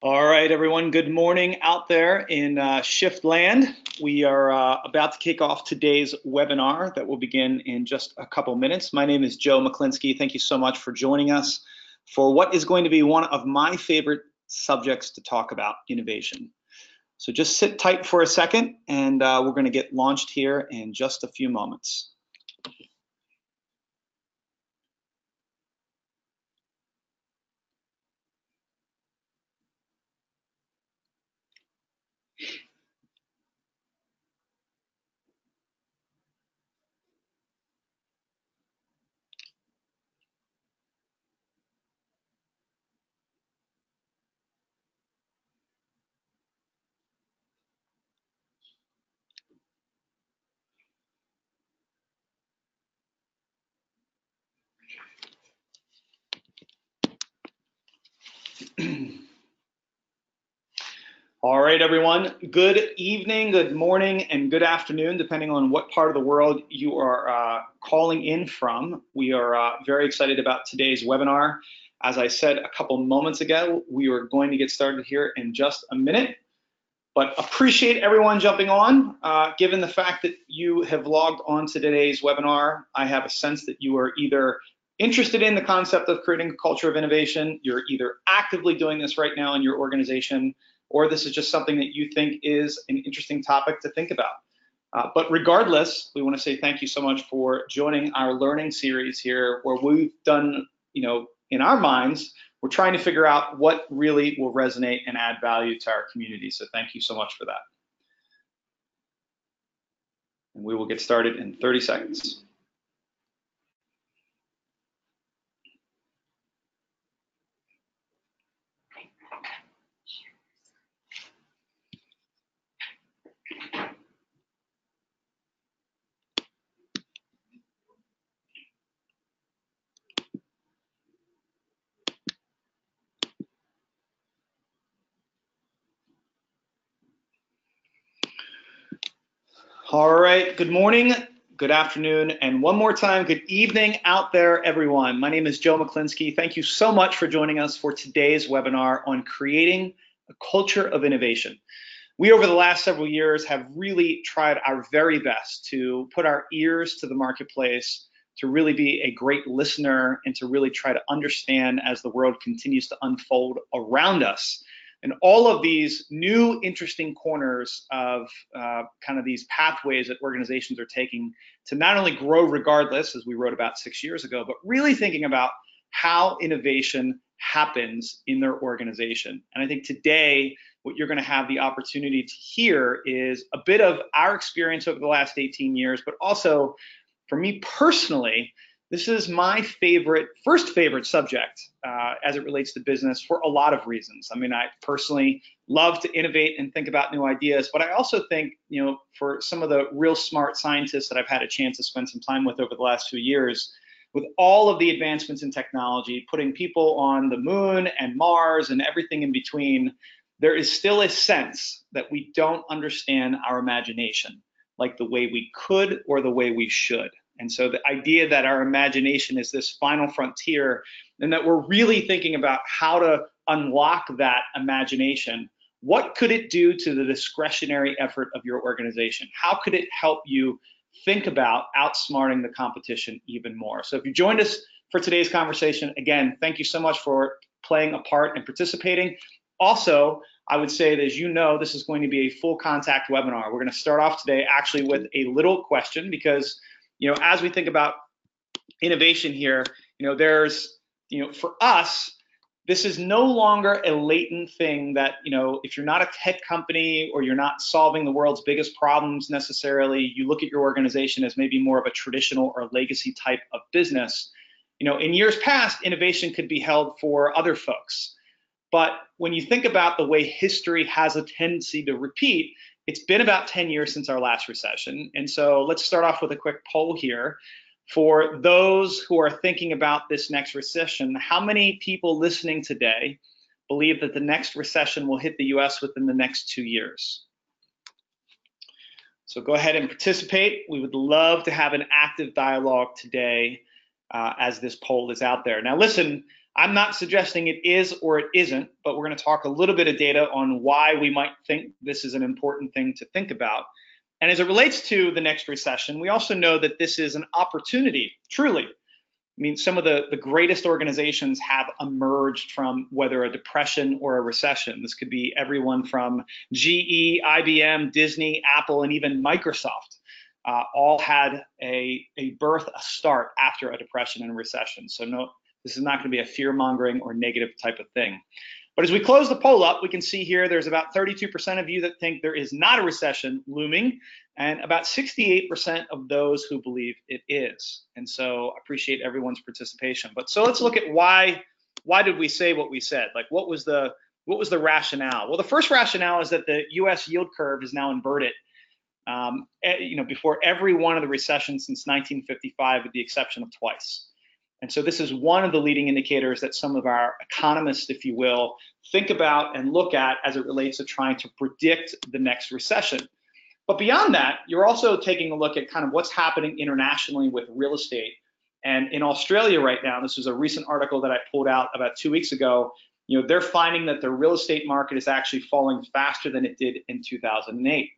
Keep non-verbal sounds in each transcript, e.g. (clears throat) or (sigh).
All right, everyone. Good morning out there in uh, Shift Land. We are uh, about to kick off today's webinar that will begin in just a couple minutes. My name is Joe Mechlinski. Thank you so much for joining us for what is going to be one of my favorite subjects to talk about, innovation. So just sit tight for a second and uh, we're going to get launched here in just a few moments. (clears throat) All right, everyone. Good evening, good morning, and good afternoon, depending on what part of the world you are uh, calling in from. We are uh, very excited about today's webinar. As I said a couple moments ago, we are going to get started here in just a minute, but appreciate everyone jumping on. Uh, given the fact that you have logged on to today's webinar, I have a sense that you are either interested in the concept of creating a culture of innovation, you're either actively doing this right now in your organization, or this is just something that you think is an interesting topic to think about. Uh, but regardless, we want to say thank you so much for joining our learning series here, where we've done, you know, in our minds, we're trying to figure out what really will resonate and add value to our community. So thank you so much for that. And we will get started in 30 seconds. All right, good morning, good afternoon, and one more time, good evening out there, everyone. My name is Joe Mechlinski. Thank you so much for joining us for today's webinar on creating a culture of innovation. We, over the last several years, have really tried our very best to put our ears to the marketplace, to really be a great listener, and to really try to understand as the world continues to unfold around us and all of these new interesting corners of uh, kind of these pathways that organizations are taking to not only grow regardless, as we wrote about six years ago, but really thinking about how innovation happens in their organization. And I think today, what you're going to have the opportunity to hear is a bit of our experience over the last 18 years, but also for me personally, this is my favorite, first favorite subject uh, as it relates to business for a lot of reasons. I mean, I personally love to innovate and think about new ideas, but I also think, you know, for some of the real smart scientists that I've had a chance to spend some time with over the last few years, with all of the advancements in technology, putting people on the moon and Mars and everything in between, there is still a sense that we don't understand our imagination like the way we could or the way we should. And so the idea that our imagination is this final frontier and that we're really thinking about how to unlock that imagination. What could it do to the discretionary effort of your organization? How could it help you think about outsmarting the competition even more? So if you joined us for today's conversation, again, thank you so much for playing a part and participating. Also, I would say that as you know, this is going to be a full contact webinar. We're going to start off today actually with a little question because you know, as we think about innovation here, you know, there's, you know, for us, this is no longer a latent thing that, you know, if you're not a tech company or you're not solving the world's biggest problems necessarily, you look at your organization as maybe more of a traditional or legacy type of business. You know, in years past, innovation could be held for other folks. But when you think about the way history has a tendency to repeat, it's been about 10 years since our last recession. And so let's start off with a quick poll here. For those who are thinking about this next recession, how many people listening today believe that the next recession will hit the US within the next two years? So go ahead and participate. We would love to have an active dialogue today uh, as this poll is out there. Now, listen, I'm not suggesting it is or it isn't, but we're going to talk a little bit of data on why we might think this is an important thing to think about. And as it relates to the next recession, we also know that this is an opportunity, truly. I mean, some of the, the greatest organizations have emerged from whether a depression or a recession. This could be everyone from GE, IBM, Disney, Apple, and even Microsoft. Uh, all had a, a birth, a start after a depression and recession. So no, this is not going to be a fear mongering or negative type of thing. But as we close the poll up, we can see here there's about 32% of you that think there is not a recession looming, and about 68% of those who believe it is. And so I appreciate everyone's participation. But so let's look at why why did we say what we said? Like what was the what was the rationale? Well, the first rationale is that the U.S. yield curve is now inverted. Um, eh, you know, before every one of the recessions since 1955, with the exception of twice. And so this is one of the leading indicators that some of our economists, if you will, think about and look at as it relates to trying to predict the next recession. But beyond that, you're also taking a look at kind of what's happening internationally with real estate. And in Australia right now, this was a recent article that I pulled out about two weeks ago. You know, they're finding that the real estate market is actually falling faster than it did in 2008.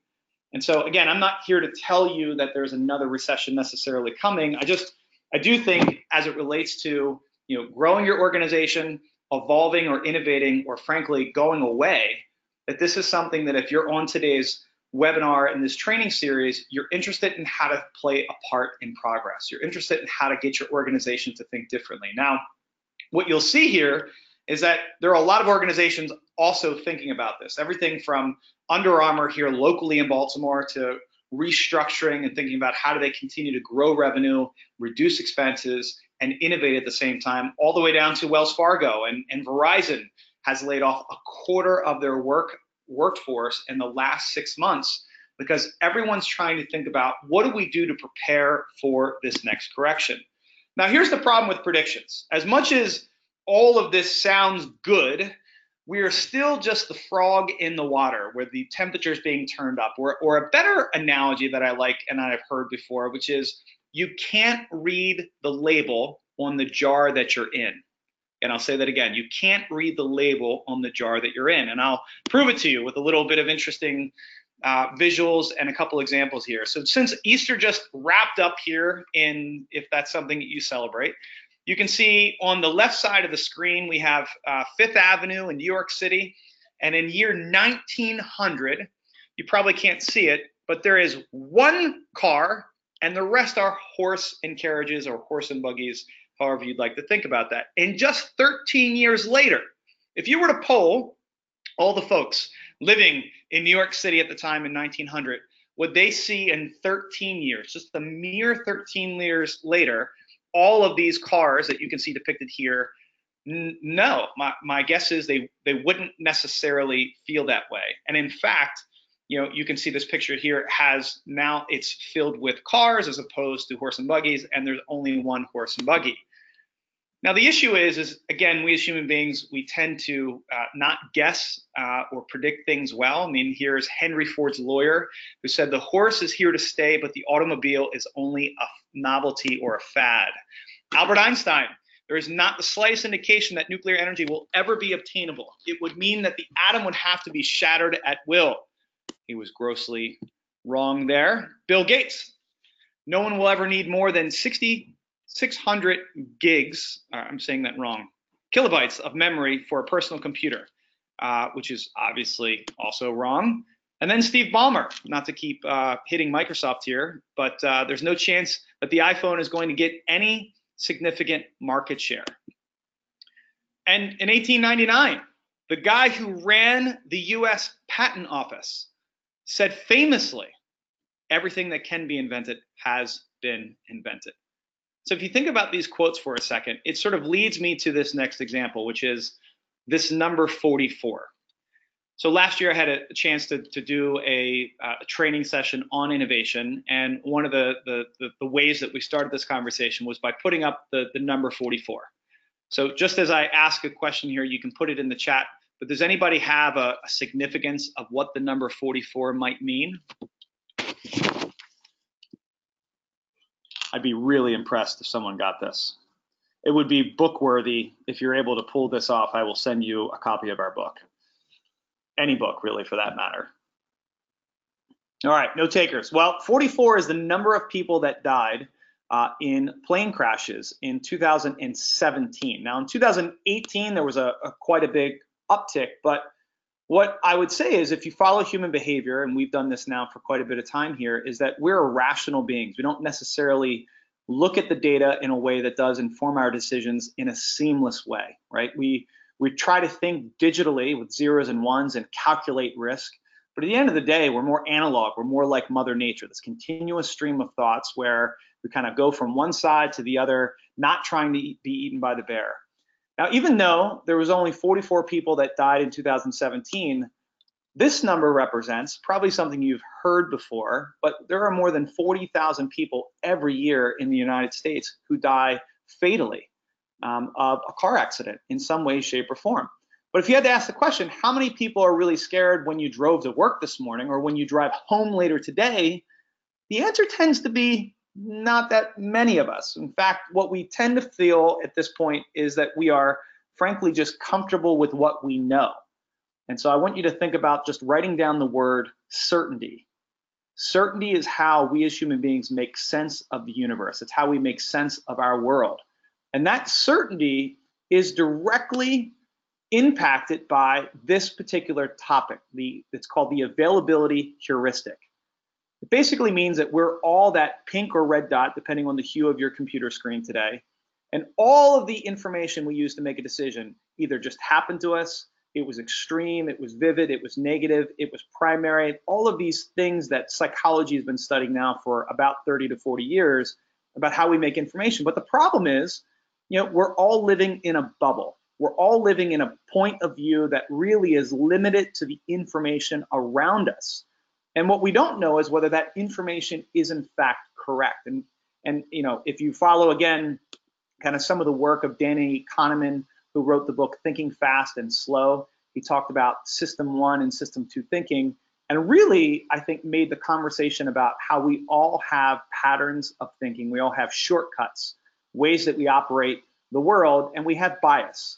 And so again, I'm not here to tell you that there's another recession necessarily coming. I just I do think as it relates to you know growing your organization, evolving or innovating, or frankly going away, that this is something that if you're on today's webinar in this training series, you're interested in how to play a part in progress. You're interested in how to get your organization to think differently. Now, what you'll see here is that there are a lot of organizations also thinking about this. Everything from Under Armour here locally in Baltimore to restructuring and thinking about how do they continue to grow revenue, reduce expenses, and innovate at the same time, all the way down to Wells Fargo and, and Verizon has laid off a quarter of their work workforce in the last six months because everyone's trying to think about what do we do to prepare for this next correction. Now, here's the problem with predictions. As much as all of this sounds good, we are still just the frog in the water where the temperature is being turned up. Or, or a better analogy that I like and I've heard before, which is you can't read the label on the jar that you're in. And I'll say that again, you can't read the label on the jar that you're in. And I'll prove it to you with a little bit of interesting uh, visuals and a couple examples here. So since Easter just wrapped up here in, if that's something that you celebrate, you can see on the left side of the screen, we have uh, Fifth Avenue in New York City. And in year 1900, you probably can't see it, but there is one car and the rest are horse and carriages or horse and buggies, however you'd like to think about that. And just 13 years later, if you were to poll all the folks living in New York City at the time in 1900, would they see in 13 years, just a mere 13 years later, all of these cars that you can see depicted here, n- no, my, my guess is they, they wouldn't necessarily feel that way. And in fact, you know, you can see this picture here has now it's filled with cars as opposed to horse and buggies, and there's only one horse and buggy. Now the issue is, is again, we as human beings, we tend to uh, not guess uh, or predict things well. I mean, here's Henry Ford's lawyer who said the horse is here to stay, but the automobile is only a novelty or a fad. Albert Einstein, there is not the slightest indication that nuclear energy will ever be obtainable. It would mean that the atom would have to be shattered at will. He was grossly wrong there. Bill Gates, no one will ever need more than 60 600 gigs, uh, I'm saying that wrong, kilobytes of memory for a personal computer, uh, which is obviously also wrong. And then Steve Ballmer, not to keep uh, hitting Microsoft here, but uh, there's no chance that the iPhone is going to get any significant market share. And in 1899, the guy who ran the US Patent Office said famously, everything that can be invented has been invented. So if you think about these quotes for a second, it sort of leads me to this next example, which is this number 44. So last year I had a chance to, to do a, uh, a training session on innovation. And one of the, the, the, the, ways that we started this conversation was by putting up the, the number 44. So just as I ask a question here, you can put it in the chat, but does anybody have a, a significance of what the number 44 might mean? I'd be really impressed if someone got this. it would be book worthy if you're able to pull this off. I will send you a copy of our book, any book really for that matter. All right, no takers. Well, 44 is the number of people that died uh, in plane crashes in 2017. Now, in 2018, there was a, a quite a big uptick, but what I would say is if you follow human behavior, and we've done this now for quite a bit of time here, is that we're rational beings. We don't necessarily look at the data in a way that does inform our decisions in a seamless way, right? We we try to think digitally with zeros and ones and calculate risk. But at the end of the day, we're more analog. We're more like Mother Nature, this continuous stream of thoughts where we kind of go from one side to the other, not trying to be eaten by the bear. Now, even though there was only 44 people that died in 2017, this number represents probably something you've heard before, but there are more than 40,000 people every year in the United States who die fatally um, of a car accident in some way, shape, or form. But if you had to ask the question, how many people are really scared when you drove to work this morning or when you drive home later today? The answer tends to be not that many of us. In fact, what we tend to feel at this point is that we are frankly just comfortable with what we know. And so I want you to think about just writing down the word certainty. Certainty is how we as human beings make sense of the universe. It's how we make sense of our world. And that certainty is directly impacted by this particular topic. The, it's called the availability heuristic. It basically means that we're all that pink or red dot, depending on the hue of your computer screen today. And all of the information we use to make a decision either just happened to us, it was extreme, it was vivid, it was negative, it was primary, all of these things that psychology has been studying now for about 30 to 40 years about how we make information. But the problem is, you know, we're all living in a bubble. We're all living in a point of view that really is limited to the information around us. And what we don't know is whether that information is in fact correct. And and you know, if you follow again, kind of some of the work of Danny Kahneman, who wrote the book Thinking Fast and Slow, he talked about system one and system two thinking, and really, I think, made the conversation about how we all have patterns of thinking. We all have shortcuts, ways that we operate the world, and we have bias.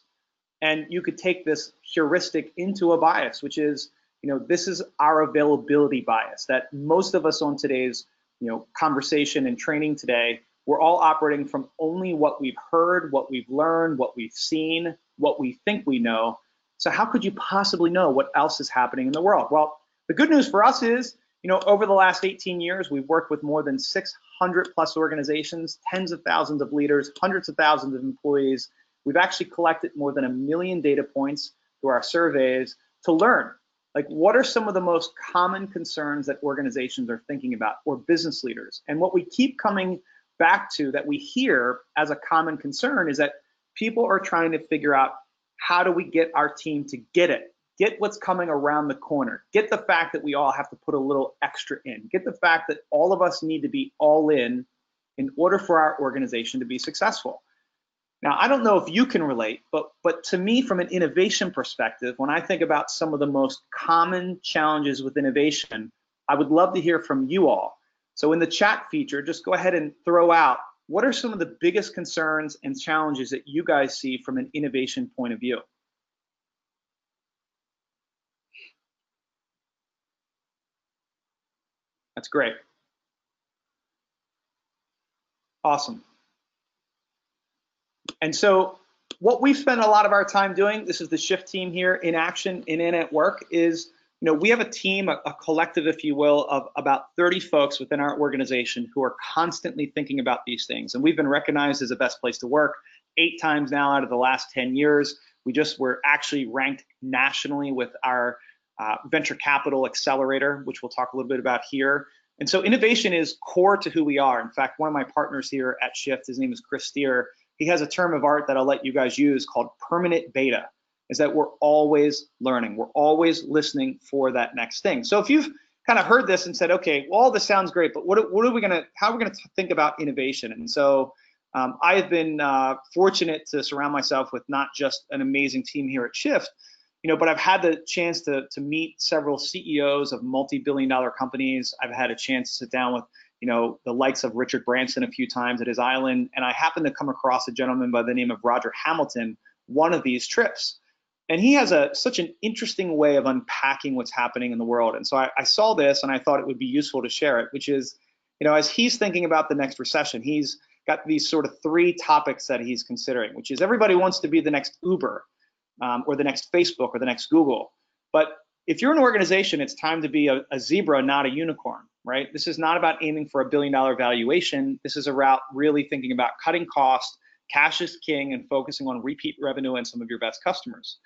And you could take this heuristic into a bias, which is you know, this is our availability bias that most of us on today's, you know, conversation and training today, we're all operating from only what we've heard, what we've learned, what we've seen, what we think we know. So how could you possibly know what else is happening in the world? Well, the good news for us is, you know, over the last 18 years, we've worked with more than 600 plus organizations, tens of thousands of leaders, hundreds of thousands of employees. We've actually collected more than a million data points through our surveys to learn like what are some of the most common concerns that organizations are thinking about or business leaders? And what we keep coming back to that we hear as a common concern is that people are trying to figure out how do we get our team to get it? Get what's coming around the corner. Get the fact that we all have to put a little extra in. Get the fact that all of us need to be all in in order for our organization to be successful now, I don't know if you can relate, but but to me, from an innovation perspective, when I think about some of the most common challenges with innovation, I would love to hear from you all. So in the chat feature, just go ahead and throw out what are some of the biggest concerns and challenges that you guys see from an innovation point of view. That's great. Awesome. And so what we've spent a lot of our time doing, this is the shift team here in action in in at work, is you know we have a team, a, a, collective, if you will, of about 30 folks within our organization who are constantly thinking about these things. And we've been recognized as the best place to work eight times now out of the last 10 years. We just were actually ranked nationally with our uh, venture capital accelerator, which we'll talk a little bit about here. And so innovation is core to who we are. In fact, one of my partners here at Shift, his name is Chris Steer, he has a term of art that I'll let you guys use called permanent beta, is that we're always learning. We're always listening for that next thing. So if you've kind of heard this and said, okay, well, all this sounds great, but what, what are we gonna, how are we gonna think about innovation? And so um, I have been uh, fortunate to surround myself with not just an amazing team here at Shift, you know, but I've had the chance to, to meet several CEOs of multi-billion dollar companies. I've had a chance to sit down with you know, the likes of Richard Branson a few times at his island, and I happened to come across a gentleman by the name of Roger Hamilton one of these trips. And he has a such an interesting way of unpacking what's happening in the world. And so I, I saw this and I thought it would be useful to share it, which is, you know, as he's thinking about the next recession, he's got these sort of three topics that he's considering, which is everybody wants to be the next Uber um, or the next Facebook or the next Google. But if you're an organization, it's time to be a, a, zebra, not a unicorn, right? This is not about aiming for a billion dollar valuation. This is about really thinking about cutting costs, cash is king, and focusing on repeat revenue and some of your best customers.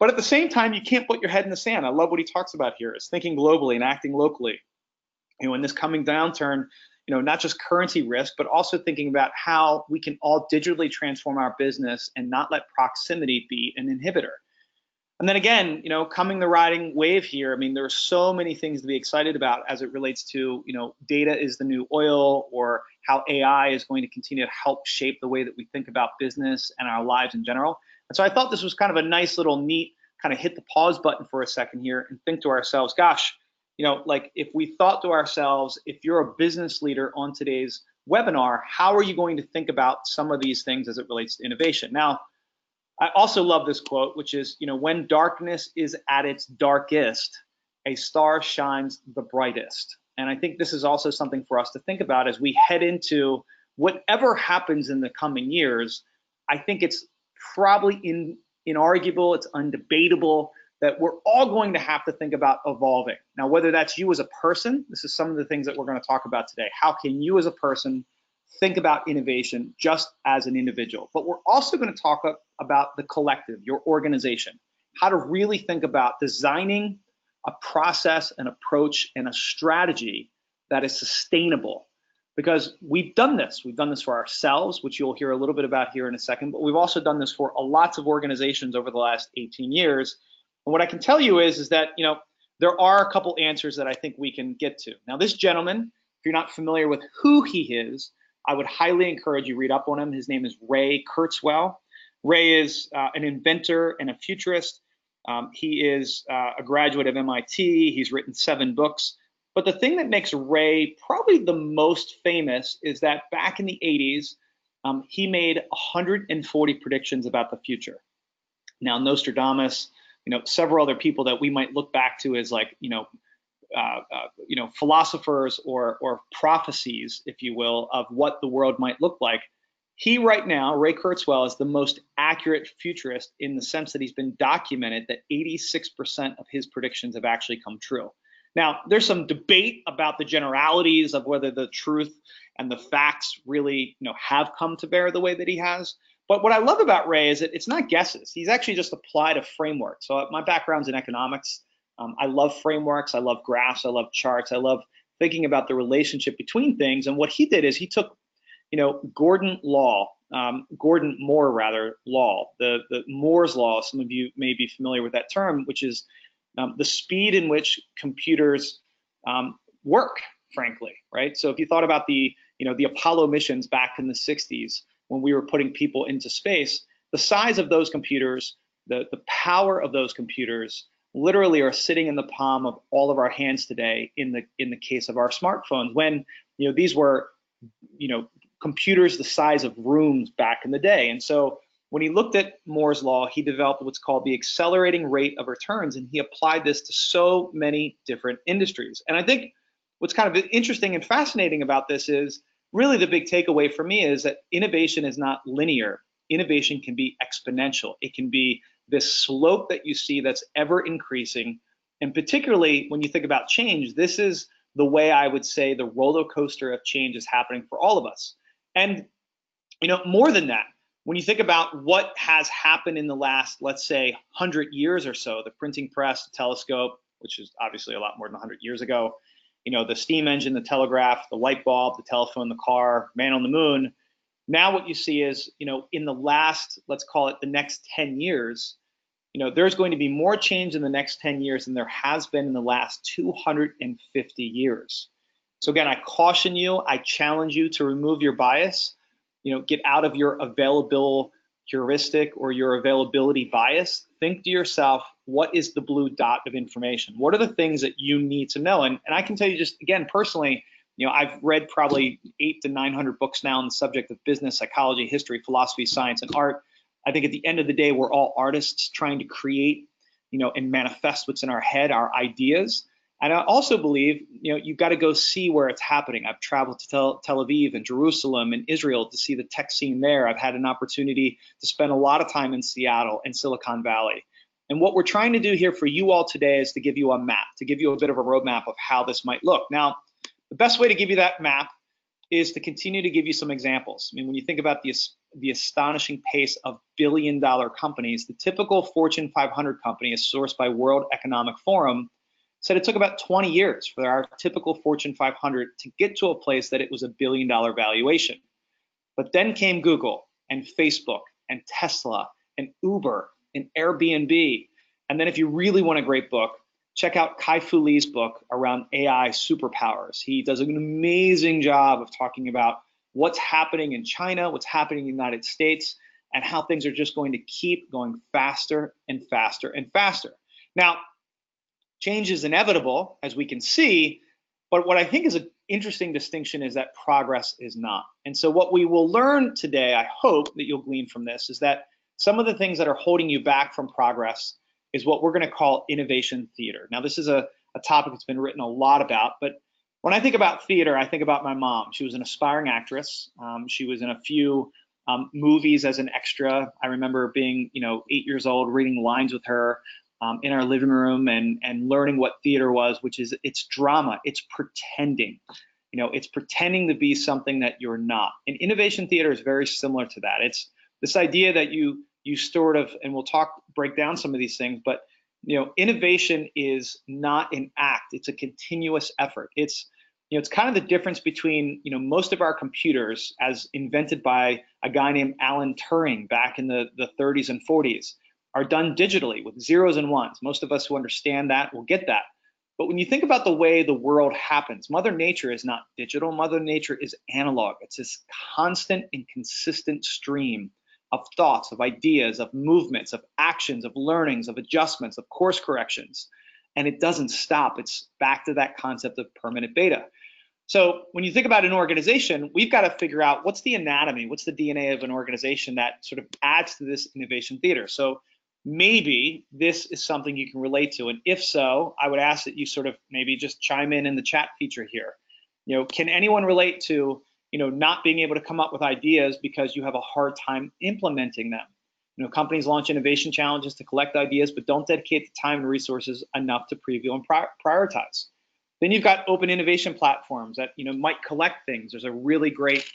But at the same time, you can't put your head in the sand. I love what he talks about here is thinking globally and acting locally. You know, in this coming downturn, you know, not just currency risk, but also thinking about how we can all digitally transform our business and not let proximity be an inhibitor. And then again, you know, coming the riding wave here, I mean, there are so many things to be excited about as it relates to, you know, data is the new oil or how AI is going to continue to help shape the way that we think about business and our lives in general. And so I thought this was kind of a nice little neat kind of hit the pause button for a second here and think to ourselves, gosh, you know, like if we thought to ourselves, if you're a business leader on today's webinar, how are you going to think about some of these things as it relates to innovation? Now, I also love this quote, which is, you know, when darkness is at its darkest, a star shines the brightest. And I think this is also something for us to think about as we head into whatever happens in the coming years. I think it's probably in, inarguable, it's undebatable that we're all going to have to think about evolving. Now, whether that's you as a person, this is some of the things that we're going to talk about today. How can you as a person think about innovation just as an individual? But we're also going to talk about the collective, your organization, how to really think about designing a process, an approach, and a strategy that is sustainable. Because we've done this. We've done this for ourselves, which you'll hear a little bit about here in a second, but we've also done this for a lots of organizations over the last 18 years and what I can tell you is, is that, you know, there are a couple answers that I think we can get to. Now, this gentleman, if you're not familiar with who he is, I would highly encourage you read up on him. His name is Ray Kurzweil. Ray is uh, an inventor and a futurist. Um, he is uh, a graduate of MIT. He's written seven books. But the thing that makes Ray probably the most famous is that back in the 80s, um, he made 140 predictions about the future. Now, Nostradamus, you know, several other people that we might look back to as like, you know, uh, uh, you know, philosophers or or prophecies, if you will, of what the world might look like. He right now, Ray Kurzweil, is the most accurate futurist in the sense that he's been documented that 86% of his predictions have actually come true. Now, there's some debate about the generalities of whether the truth and the facts really, you know, have come to bear the way that he has. But what I love about Ray is that it's not guesses. He's actually just applied a framework. So uh, my background's in economics. Um, I love frameworks. I love graphs. I love charts. I love thinking about the relationship between things. And what he did is he took, you know, Gordon Law, um, Gordon Moore rather law, the the Moore's law. Some of you may be familiar with that term, which is um, the speed in which computers um, work. Frankly, right? So if you thought about the, you know, the Apollo missions back in the 60s when we were putting people into space, the size of those computers, the, the power of those computers literally are sitting in the palm of all of our hands today in the in the case of our smartphones when you know these were you know computers the size of rooms back in the day and so when he looked at Moore's law he developed what's called the accelerating rate of returns and he applied this to so many different industries and I think what's kind of interesting and fascinating about this is really the big takeaway for me is that innovation is not linear. Innovation can be exponential. It can be this slope that you see that's ever increasing. And particularly when you think about change, this is the way I would say the roller coaster of change is happening for all of us. And you know, more than that, when you think about what has happened in the last, let's say, 100 years or so, the printing press, the telescope, which is obviously a lot more than 100 years ago, you know, the steam engine, the telegraph, the light bulb, the telephone, the car, man on the moon. Now what you see is, you know, in the last, let's call it the next 10 years, you know, there's going to be more change in the next 10 years than there has been in the last 250 years. So again, I caution you, I challenge you to remove your bias, you know, get out of your available heuristic or your availability bias. Think to yourself, what is the blue dot of information? What are the things that you need to know? And, and I can tell you just again personally, you know, I've read probably eight to 900 books now on the subject of business, psychology, history, philosophy, science, and art. I think at the end of the day, we're all artists trying to create, you know, and manifest what's in our head, our ideas. And I also believe, you know, you've got to go see where it's happening. I've traveled to Tel, Tel Aviv and Jerusalem and Israel to see the tech scene there. I've had an opportunity to spend a lot of time in Seattle and Silicon Valley. And what we're trying to do here for you all today is to give you a map, to give you a bit of a roadmap of how this might look. Now, the best way to give you that map is to continue to give you some examples. I mean, when you think about the, the astonishing pace of billion dollar companies, the typical Fortune 500 company is sourced by World Economic Forum said it took about 20 years for our typical Fortune 500 to get to a place that it was a billion dollar valuation. But then came Google and Facebook and Tesla and Uber and Airbnb. And then if you really want a great book, check out Kai-Fu Lee's book around AI superpowers. He does an amazing job of talking about what's happening in China, what's happening in the United States, and how things are just going to keep going faster and faster and faster. Now, change is inevitable, as we can see, but what I think is an interesting distinction is that progress is not. And so what we will learn today, I hope that you'll glean from this, is that some of the things that are holding you back from progress is what we're going to call innovation theater. Now, this is a, a topic that's been written a lot about, but when I think about theater, I think about my mom. She was an aspiring actress. Um, she was in a few um, movies as an extra. I remember being, you know, eight years old, reading lines with her um, in our living room and and learning what theater was, which is it's drama. It's pretending. You know, it's pretending to be something that you're not. And innovation theater is very similar to that. It's this idea that you you sort of, and we'll talk, break down some of these things, but you know, innovation is not an act; it's a continuous effort. It's you know, it's kind of the difference between you know most of our computers, as invented by a guy named Alan Turing back in the the 30s and 40s, are done digitally with zeros and ones. Most of us who understand that will get that. But when you think about the way the world happens, Mother Nature is not digital. Mother Nature is analog. It's this constant and consistent stream of thoughts, of ideas, of movements, of actions, of learnings, of adjustments, of course corrections. And it doesn't stop. It's back to that concept of permanent beta. So when you think about an organization, we've got to figure out what's the anatomy, what's the DNA of an organization that sort of adds to this innovation theater. So maybe this is something you can relate to. And if so, I would ask that you sort of maybe just chime in in the chat feature here. You know, can anyone relate to you know, not being able to come up with ideas because you have a hard time implementing them. You know, companies launch innovation challenges to collect ideas, but don't dedicate the time and resources enough to preview and prioritize. Then you've got open innovation platforms that you know might collect things. There's a really great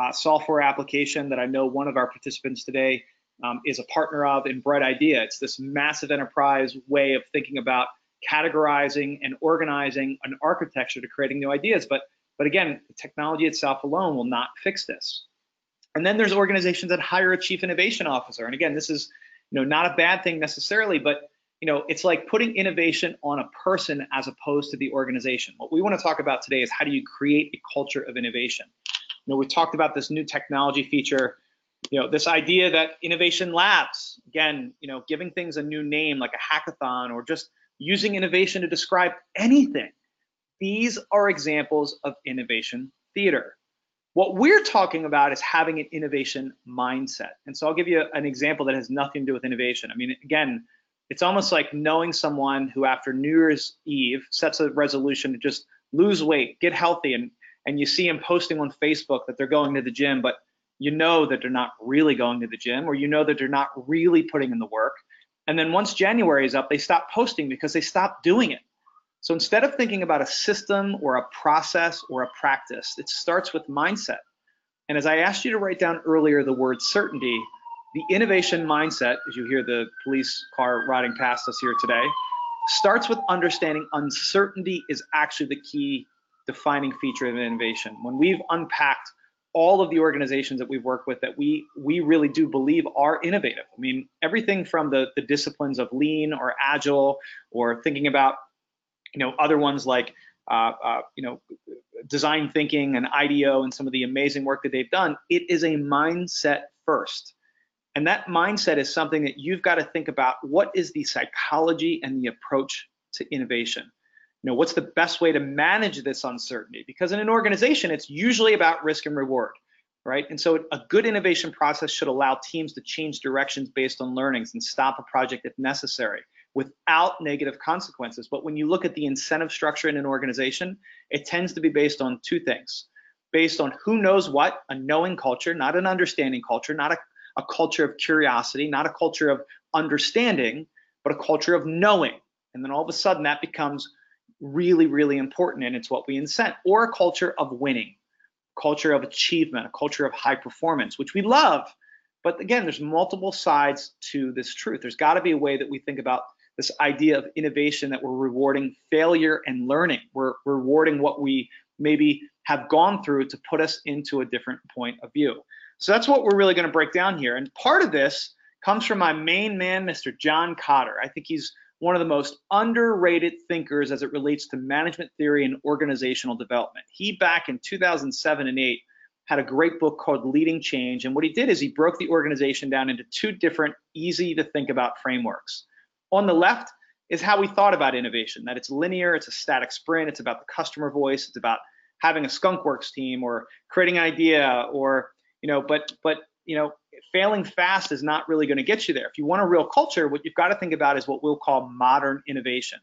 uh, software application that I know one of our participants today um, is a partner of in Brightidea. It's this massive enterprise way of thinking about categorizing and organizing an architecture to creating new ideas. But but again, the technology itself alone will not fix this. And then there's organizations that hire a chief innovation officer. And again, this is you know not a bad thing necessarily, but you know it's like putting innovation on a person as opposed to the organization. What we want to talk about today is how do you create a culture of innovation. You know, we talked about this new technology feature. You know, this idea that innovation labs, again, you know, giving things a new name like a hackathon or just using innovation to describe anything these are examples of innovation theater. What we're talking about is having an innovation mindset. And so I'll give you an example that has nothing to do with innovation. I mean, again, it's almost like knowing someone who after New Year's Eve sets a resolution to just lose weight, get healthy, and and you see them posting on Facebook that they're going to the gym, but you know that they're not really going to the gym, or you know that they're not really putting in the work. And then once January is up, they stop posting because they stop doing it. So instead of thinking about a system or a process or a practice, it starts with mindset. And as I asked you to write down earlier the word certainty, the innovation mindset, as you hear the police car riding past us here today, starts with understanding uncertainty is actually the key defining feature of innovation. When we've unpacked all of the organizations that we've worked with that we we really do believe are innovative. I mean, everything from the, the disciplines of lean or agile or thinking about you know, other ones like, uh, uh, you know, design thinking and IDEO and some of the amazing work that they've done, it is a mindset first. And that mindset is something that you've got to think about what is the psychology and the approach to innovation. You know, what's the best way to manage this uncertainty? Because in an organization, it's usually about risk and reward, right? And so a good innovation process should allow teams to change directions based on learnings and stop a project if necessary without negative consequences. But when you look at the incentive structure in an organization, it tends to be based on two things. Based on who knows what, a knowing culture, not an understanding culture, not a, a culture of curiosity, not a culture of understanding, but a culture of knowing. And then all of a sudden that becomes really, really important and it's what we incent, or a culture of winning, culture of achievement, a culture of high performance, which we love. But again, there's multiple sides to this truth. There's got to be a way that we think about this idea of innovation that we're rewarding failure and learning. We're rewarding what we maybe have gone through to put us into a different point of view. So that's what we're really going to break down here. And part of this comes from my main man, Mr. John Kotter. I think he's one of the most underrated thinkers as it relates to management theory and organizational development. He, back in 2007 and 8, had a great book called Leading Change. And what he did is he broke the organization down into two different, easy to think about frameworks. On the left is how we thought about innovation, that it's linear, it's a static sprint, it's about the customer voice, it's about having a skunkworks team or creating an idea or, you know, but, but, you know, failing fast is not really going to get you there. If you want a real culture, what you've got to think about is what we'll call modern innovation.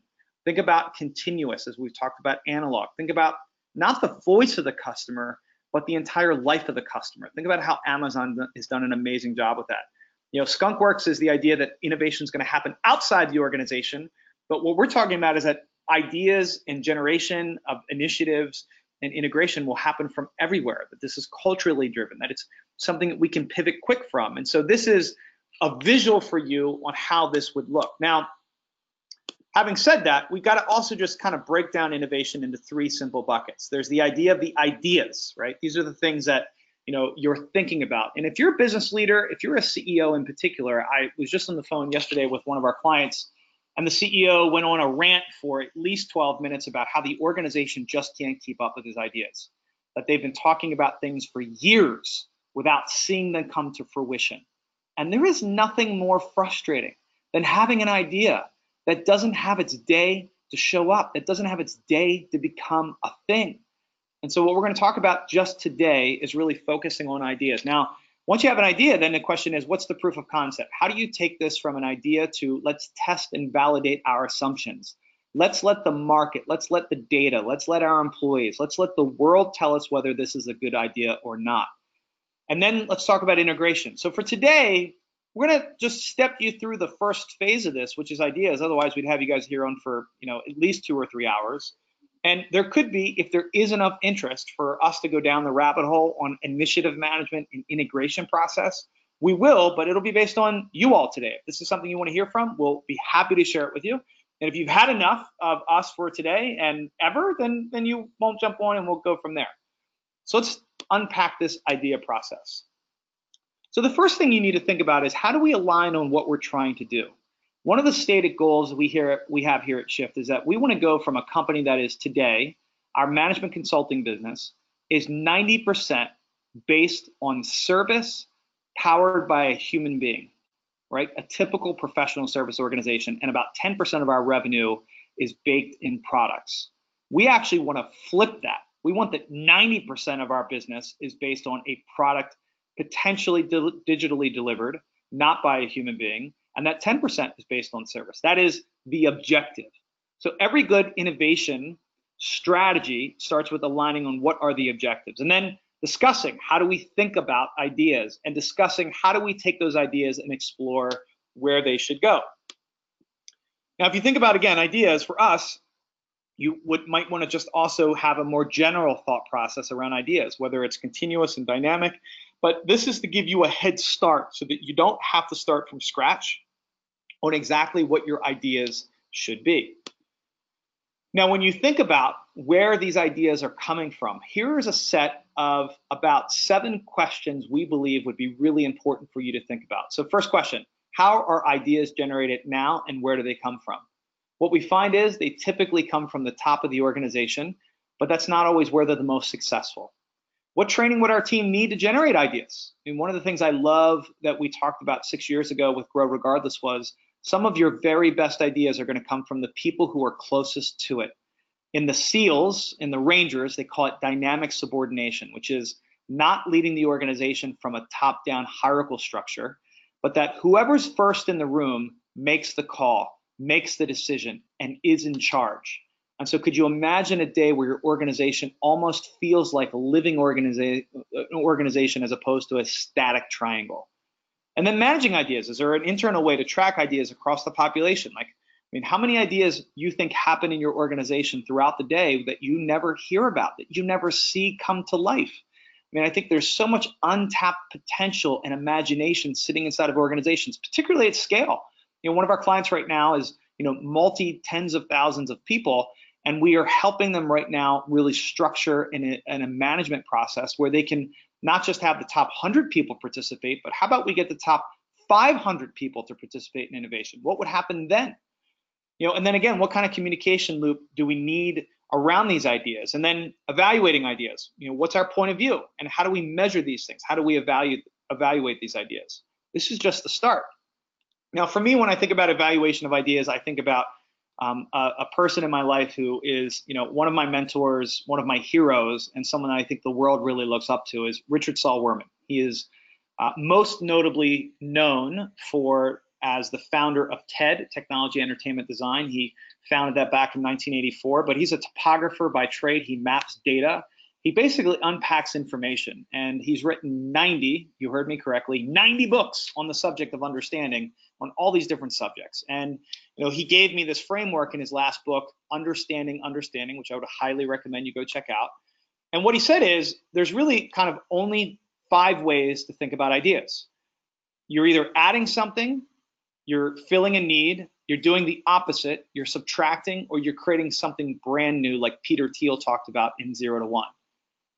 Think about continuous, as we've talked about analog. Think about not the voice of the customer, but the entire life of the customer. Think about how Amazon has done an amazing job with that. You know, Skunkworks is the idea that innovation is going to happen outside the organization, but what we're talking about is that ideas and generation of initiatives and integration will happen from everywhere, that this is culturally driven, that it's something that we can pivot quick from. And so this is a visual for you on how this would look. Now, having said that, we've got to also just kind of break down innovation into three simple buckets. There's the idea of the ideas, right? These are the things that you know you're thinking about. And if you're a business leader, if you're a CEO in particular, I was just on the phone yesterday with one of our clients and the CEO went on a rant for at least 12 minutes about how the organization just can't keep up with his ideas. That they've been talking about things for years without seeing them come to fruition. And there is nothing more frustrating than having an idea that doesn't have its day to show up, that doesn't have its day to become a thing. And so what we're going to talk about just today is really focusing on ideas. Now, once you have an idea, then the question is, what's the proof of concept? How do you take this from an idea to let's test and validate our assumptions? Let's let the market, let's let the data, let's let our employees, let's let the world tell us whether this is a good idea or not. And then let's talk about integration. So for today, we're gonna just step you through the first phase of this, which is ideas. Otherwise, we'd have you guys here on for you know at least two or three hours. And there could be, if there is enough interest for us to go down the rabbit hole on initiative management and integration process, we will, but it'll be based on you all today. If this is something you want to hear from, we'll be happy to share it with you. And if you've had enough of us for today and ever, then, then you won't jump on and we'll go from there. So let's unpack this idea process. So the first thing you need to think about is how do we align on what we're trying to do? One of the stated goals we we have here at Shift is that we want to go from a company that is today our management consulting business is 90% based on service powered by a human being, right? A typical professional service organization, and about 10% of our revenue is baked in products. We actually want to flip that. We want that 90% of our business is based on a product potentially digitally delivered, not by a human being, and that 10% is based on service. That is the objective. So every good innovation strategy starts with aligning on what are the objectives and then discussing how do we think about ideas and discussing how do we take those ideas and explore where they should go. Now, if you think about again ideas for us, you would might want to just also have a more general thought process around ideas, whether it's continuous and dynamic, but this is to give you a head start so that you don't have to start from scratch on exactly what your ideas should be. Now, when you think about where these ideas are coming from, here is a set of about seven questions we believe would be really important for you to think about. So first question, how are ideas generated now and where do they come from? What we find is they typically come from the top of the organization, but that's not always where they're the most successful. What training would our team need to generate ideas? I mean, one of the things I love that we talked about six years ago with Grow Regardless was some of your very best ideas are going to come from the people who are closest to it. In the SEALs, in the Rangers, they call it dynamic subordination, which is not leading the organization from a top down hierarchical structure, but that whoever's first in the room makes the call, makes the decision, and is in charge. And so, could you imagine a day where your organization almost feels like a living organiza- uh, organization as opposed to a static triangle? And then managing ideas. Is there an internal way to track ideas across the population? Like, I mean, how many ideas you think happen in your organization throughout the day that you never hear about, that you never see come to life? I mean, I think there's so much untapped potential and imagination sitting inside of organizations, particularly at scale. You know, one of our clients right now is, you know, multi tens of thousands of people, and we are helping them right now really structure in a, in a management process where they can not just have the top 100 people participate, but how about we get the top 500 people to participate in innovation? What would happen then? You know, and then again, what kind of communication loop do we need around these ideas? And then evaluating ideas. You know, what's our point of view, and how do we measure these things? How do we evaluate evaluate these ideas? This is just the start. Now, for me, when I think about evaluation of ideas, I think about um, a, a, person in my life who is, you know, one of my mentors, one of my heroes, and someone I think the world really looks up to is Richard Saul Wurman. He is uh, most notably known for as the founder of TED, Technology Entertainment Design. He founded that back in 1984, but he's a topographer by trade. He maps data. He basically unpacks information, and he's written 90, you heard me correctly, 90 books on the subject of understanding on all these different subjects. And know, he gave me this framework in his last book, Understanding Understanding, which I would highly recommend you go check out. And what he said is there's really kind of only five ways to think about ideas. You're either adding something, you're filling a need, you're doing the opposite, you're subtracting, or you're creating something brand new, like Peter Thiel talked about in Zero to One.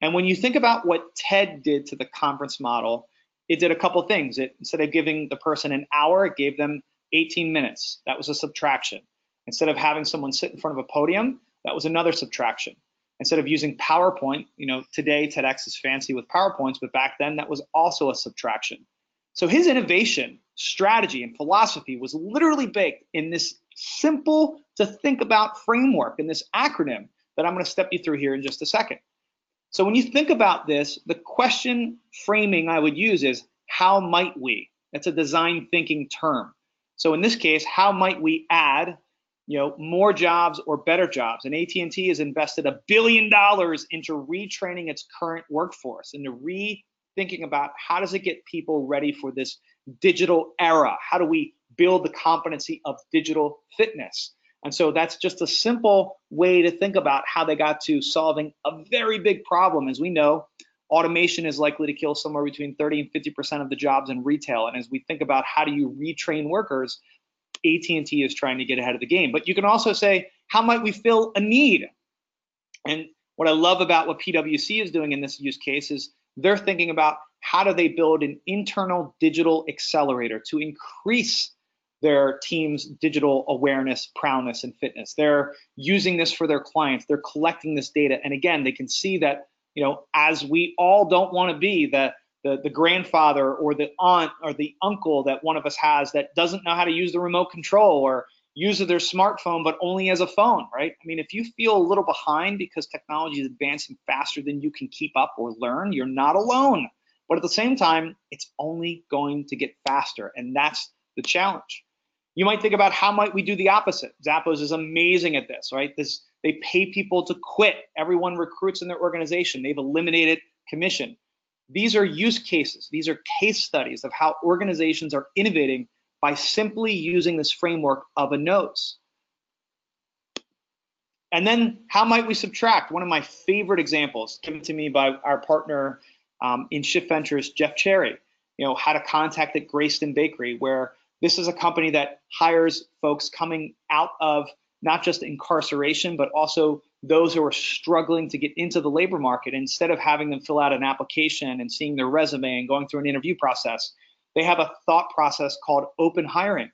And when you think about what TED did to the conference model, it did a couple things. It instead of giving the person an hour, it gave them 18 minutes. That was a subtraction. Instead of having someone sit in front of a podium, that was another subtraction. Instead of using PowerPoint, you know, today TEDx is fancy with PowerPoints, but back then that was also a subtraction. So his innovation, strategy, and philosophy was literally baked in this simple to think about framework and this acronym that I'm going to step you through here in just a second. So when you think about this, the question framing I would use is how might we? That's a design thinking term. So in this case, how might we add, you know, more jobs or better jobs? And AT&T has invested a billion dollars into retraining its current workforce, into rethinking about how does it get people ready for this digital era? How do we build the competency of digital fitness? And so that's just a simple way to think about how they got to solving a very big problem. As we know, automation is likely to kill somewhere between 30 and 50% of the jobs in retail. And as we think about how do you retrain workers, AT&T is trying to get ahead of the game. But you can also say, how might we fill a need? And what I love about what PwC is doing in this use case is they're thinking about how do they build an internal digital accelerator to increase their team's digital awareness, prowess, and fitness. They're using this for their clients. They're collecting this data. And again, they can see that, you know, as we all don't want to be the, the, the grandfather or the aunt or the uncle that one of us has that doesn't know how to use the remote control or use their smartphone, but only as a phone, right? I mean, if you feel a little behind because technology is advancing faster than you can keep up or learn, you're not alone. But at the same time, it's only going to get faster. And that's the challenge. You might think about how might we do the opposite. Zappos is amazing at this, right? This they pay people to quit. Everyone recruits in their organization. They've eliminated commission. These are use cases. These are case studies of how organizations are innovating by simply using this framework of a nose. And then how might we subtract? One of my favorite examples given to me by our partner um, in Shift Ventures, Jeff Cherry, you know, had a contact at Greyston Bakery where this is a company that hires folks coming out of not just incarceration, but also those who are struggling to get into the labor market. Instead of having them fill out an application and seeing their resume and going through an interview process, they have a thought process called open hiring.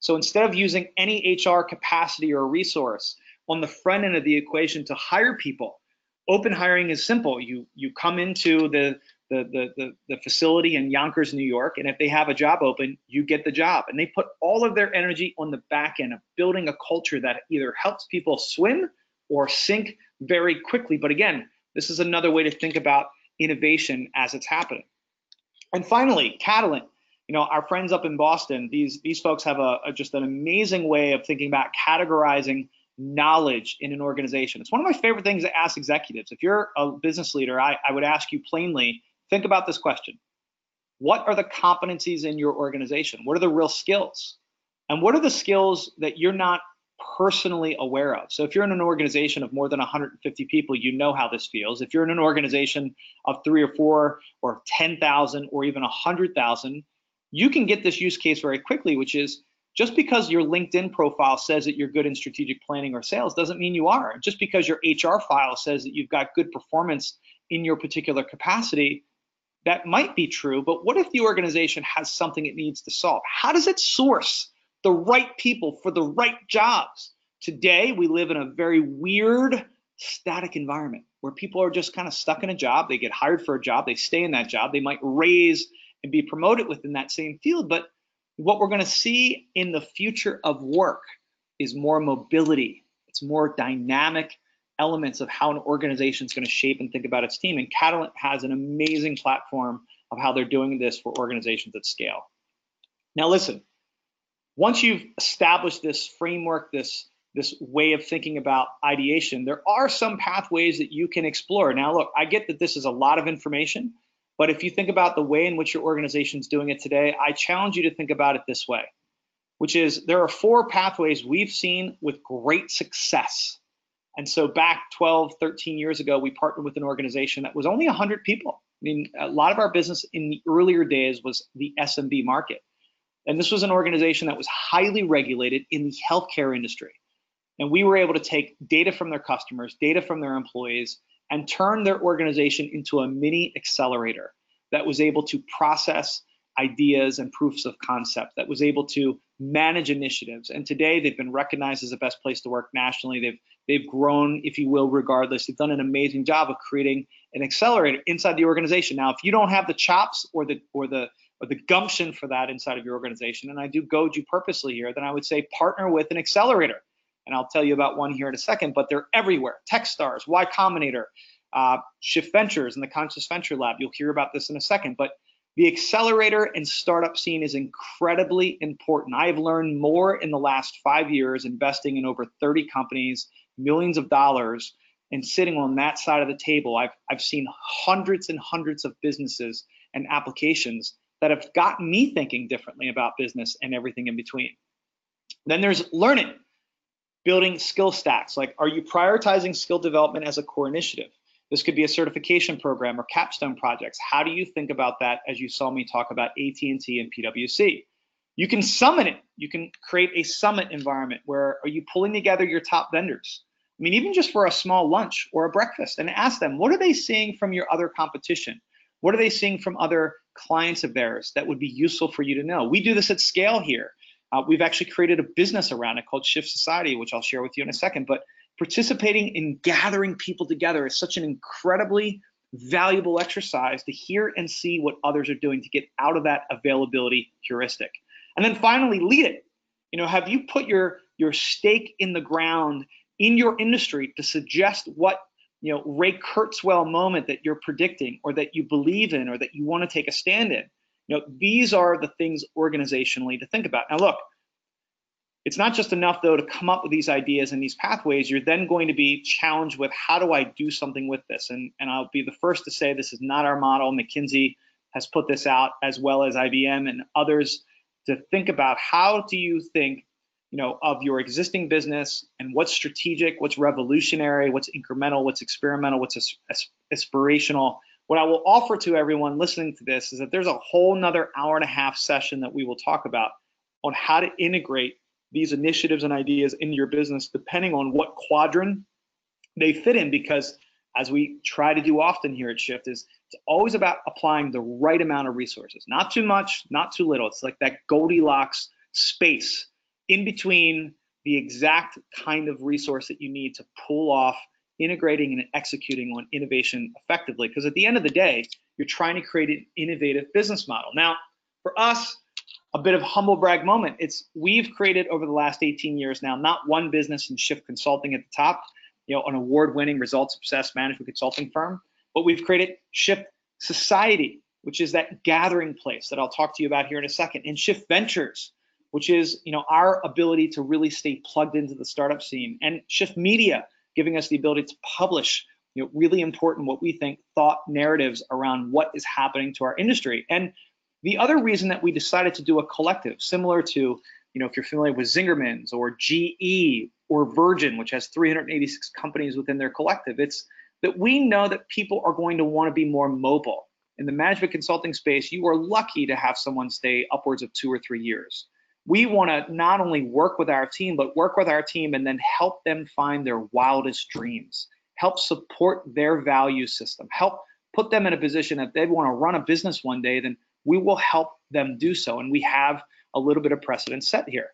So instead of using any HR capacity or resource on the front end of the equation to hire people, open hiring is simple. You you come into the the, the, the, the facility in Yonkers, New York, and if they have a job open, you get the job. And they put all of their energy on the back end of building a culture that either helps people swim or sink very quickly. But again, this is another way to think about innovation as it's happening. And finally, Catalant. You know, our friends up in Boston, these these folks have a, a just an amazing way of thinking about categorizing knowledge in an organization. It's one of my favorite things to ask executives. If you're a business leader, I, I would ask you plainly, think about this question. What are the competencies in your organization? What are the real skills? And what are the skills that you're not personally aware of? So if you're in an organization of more than 150 people, you know how this feels. If you're in an organization of three or four or 10,000 or even 100,000, you can get this use case very quickly, which is just because your LinkedIn profile says that you're good in strategic planning or sales doesn't mean you are. Just because your HR file says that you've got good performance in your particular capacity, that might be true, but what if the organization has something it needs to solve? How does it source the right people for the right jobs? Today, we live in a very weird, static environment where people are just kind of stuck in a job. They get hired for a job, they stay in that job, they might raise and be promoted within that same field, but what we're going to see in the future of work is more mobility. It's more dynamic elements of how an organization is going to shape and think about its team. And Catalant has an amazing platform of how they're doing this for organizations at scale. Now, listen, once you've established this framework, this this way of thinking about ideation, there are some pathways that you can explore. Now, look, I get that this is a lot of information. But if you think about the way in which your organization is doing it today, I challenge you to think about it this way, which is there are four pathways we've seen with great success. And so back 12, 13 years ago, we partnered with an organization that was only 100 people. I mean, a lot of our business in the earlier days was the SMB market. And this was an organization that was highly regulated in the healthcare industry. And we were able to take data from their customers, data from their employees, and turn their organization into a mini accelerator that was able to process ideas and proofs of concept, that was able to manage initiatives. And today they've been recognized as the best place to work nationally. They've they've grown, if you will, regardless. They've done an amazing job of creating an accelerator inside the organization. Now, if you don't have the chops or the or the or the gumption for that inside of your organization, and I do goad you purposely here, then I would say partner with an accelerator and I'll tell you about one here in a second, but they're everywhere. Techstars, Y Combinator, uh, Shift Ventures, and the Conscious Venture Lab. You'll hear about this in a second, but the accelerator and startup scene is incredibly important. I've learned more in the last five years investing in over 30 companies, millions of dollars, and sitting on that side of the table. I've, I've seen hundreds and hundreds of businesses and applications that have gotten me thinking differently about business and everything in between. Then there's learning building skill stacks. Like, are you prioritizing skill development as a core initiative? This could be a certification program or capstone projects. How do you think about that as you saw me talk about AT&T and PwC? You can summon it. You can create a summit environment where are you pulling together your top vendors? I mean, even just for a small lunch or a breakfast and ask them, what are they seeing from your other competition? What are they seeing from other clients of theirs that would be useful for you to know? We do this at scale here. Uh, we've actually created a business around it called Shift Society, which I'll share with you in a second. But participating in gathering people together is such an incredibly valuable exercise to hear and see what others are doing to get out of that availability heuristic. And then finally, lead it. You know, have you put your your stake in the ground in your industry to suggest what you know Ray Kurzweil moment that you're predicting or that you believe in or that you want to take a stand in? You know, these are the things organizationally to think about. Now, look, it's not just enough though to come up with these ideas and these pathways. You're then going to be challenged with how do I do something with this? And, and I'll be the first to say this is not our model. McKinsey has put this out as well as IBM and others to think about how do you think you know of your existing business and what's strategic, what's revolutionary, what's incremental, what's experimental, what's aspirational what I will offer to everyone listening to this is that there's a whole nother hour and a half session that we will talk about on how to integrate these initiatives and ideas in your business, depending on what quadrant they fit in. Because as we try to do often here at Shift, is it's always about applying the right amount of resources, not too much, not too little. It's like that Goldilocks space in between the exact kind of resource that you need to pull off integrating and executing on innovation effectively. Because at the end of the day, you're trying to create an innovative business model. Now, for us, a bit of humble brag moment. It's we've created over the last 18 years now, not one business in Shift Consulting at the top, you know, an award-winning results-obsessed management consulting firm, but we've created Shift Society, which is that gathering place that I'll talk to you about here in a second, and Shift Ventures, which is, you know, our ability to really stay plugged into the startup scene, and Shift Media, giving us the ability to publish, you know, really important what we think thought narratives around what is happening to our industry. And the other reason that we decided to do a collective, similar to, you know, if you're familiar with Zingerman's or GE or Virgin, which has 386 companies within their collective, it's that we know that people are going to want to be more mobile. In the management consulting space, you are lucky to have someone stay upwards of two or three years. We want to not only work with our team, but work with our team and then help them find their wildest dreams, help support their value system, help put them in a position that they want to run a business one day, then we will help them do so. And we have a little bit of precedent set here.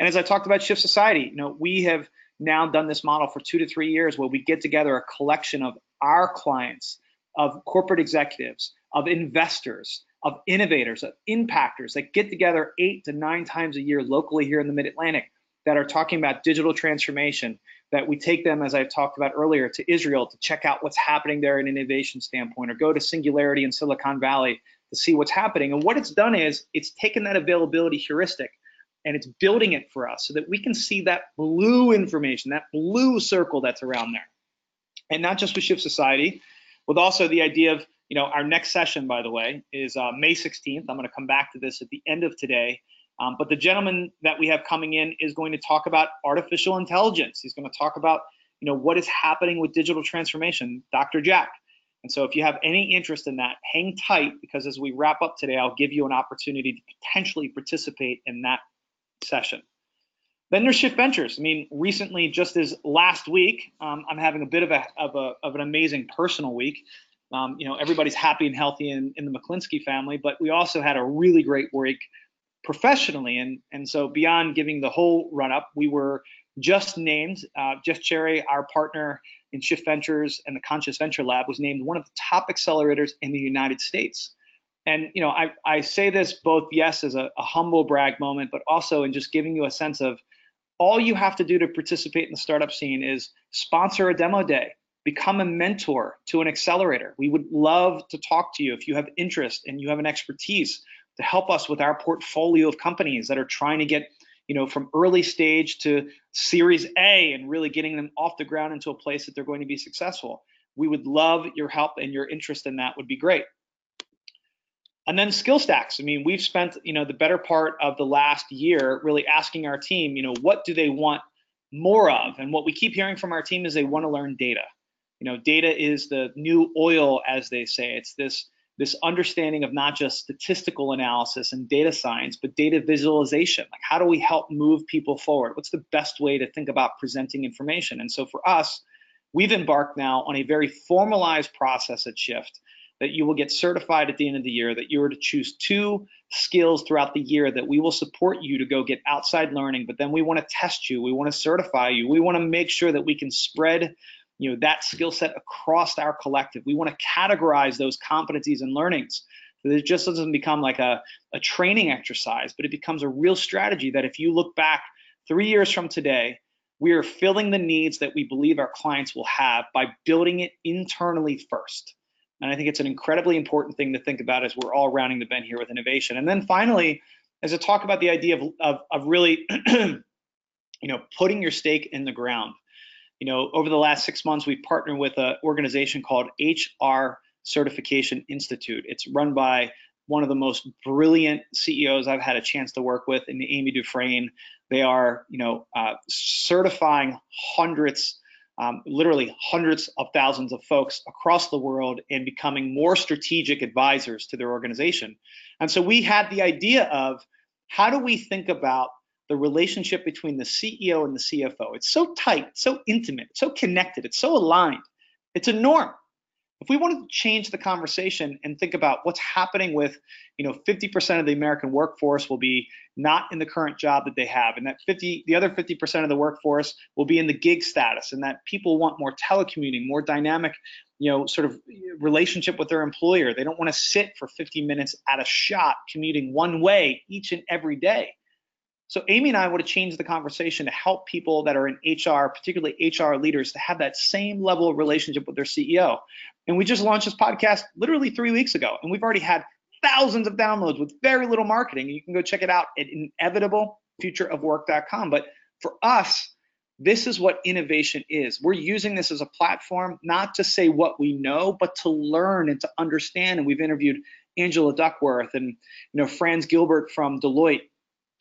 And as I talked about Shift Society, you know, we have now done this model for two to three years where we get together a collection of our clients, of corporate executives, of investors, of innovators, of impactors that get together eight to nine times a year locally here in the Mid-Atlantic that are talking about digital transformation, that we take them, as I've talked about earlier, to Israel to check out what's happening there in innovation standpoint, or go to Singularity in Silicon Valley to see what's happening. And what it's done is it's taken that availability heuristic and it's building it for us so that we can see that blue information, that blue circle that's around there. And not just with Shift Society, with also the idea of, you know, our next session, by the way, is uh, May 16th. I'm going to come back to this at the end of today. Um, but the gentleman that we have coming in is going to talk about artificial intelligence. He's going to talk about, you know, what is happening with digital transformation, Dr. Jack. And so if you have any interest in that, hang tight because as we wrap up today, I'll give you an opportunity to potentially participate in that session. Then there's Shift Ventures. I mean, recently, just as last week, um, I'm having a bit of a, of a of an amazing personal week. Um, you know, everybody's happy and healthy in, in the Mechlinski family, but we also had a really great week professionally. And and so beyond giving the whole run up, we were just named. Uh, Jeff Cherry, our partner in Shift Ventures and the Conscious Venture Lab, was named one of the top accelerators in the United States. And you know, I, I say this both yes as a, a humble brag moment, but also in just giving you a sense of all you have to do to participate in the startup scene is sponsor a demo day, become a mentor to an accelerator. We would love to talk to you if you have interest and you have an expertise to help us with our portfolio of companies that are trying to get you know from early stage to series A and really getting them off the ground into a place that they're going to be successful. We would love your help and your interest in that would be great. And then skill stacks. I mean, we've spent, you know, the better part of the last year really asking our team, you know, what do they want more of? And what we keep hearing from our team is they want to learn data. You know, data is the new oil, as they say. It's this this understanding of not just statistical analysis and data science, but data visualization. Like, how do we help move people forward? What's the best way to think about presenting information? And so for us, we've embarked now on a very formalized process at Shift that you will get certified at the end of the year, that you are to choose two skills throughout the year that we will support you to go get outside learning, but then we want to test you, we want to certify you, we want to make sure that we can spread you know that skill set across our collective. We want to categorize those competencies and learnings so it just doesn't become like a, a training exercise, but it becomes a real strategy that if you look back three years from today, we are filling the needs that we believe our clients will have by building it internally first. And I think it's an incredibly important thing to think about as we're all rounding the bend here with innovation. And then finally, as I talk about the idea of, of, of really, (clears throat) you know, putting your stake in the ground. You know, over the last six months, we've partnered with an organization called HR Certification Institute. It's run by one of the most brilliant CEOs I've had a chance to work with, in Amy Dufrane. They are, you know, uh, certifying hundreds um, literally hundreds of thousands of folks across the world and becoming more strategic advisors to their organization. And so we had the idea of how do we think about the relationship between the CEO and the CFO? It's so tight, so intimate, so connected, it's so aligned. It's a norm if we wanted to change the conversation and think about what's happening with, you know, 50% of the American workforce will be not in the current job that they have, and that 50, the other 50% of the workforce will be in the gig status, and that people want more telecommuting, more dynamic, you know, sort of relationship with their employer. They don't want to sit for 50 minutes at a shot commuting one way each and every day. So Amy and I want to change the conversation to help people that are in HR, particularly HR leaders, to have that same level of relationship with their CEO. And we just launched this podcast literally three weeks ago, and we've already had thousands of downloads with very little marketing. You can go check it out at inevitablefutureofwork.com. But for us, this is what innovation is. We're using this as a platform not to say what we know, but to learn and to understand. And we've interviewed Angela Duckworth and you know Franz Gilbert from Deloitte,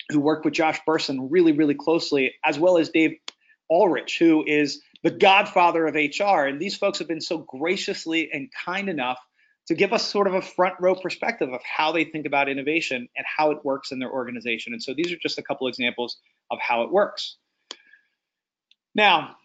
who worked with Josh Bersin really, really closely, as well as Dave Ulrich, who is the godfather of HR. And these folks have been so graciously and kind enough to give us sort of a front row perspective of how they think about innovation and how it works in their organization. And so these are just a couple examples of how it works. Now,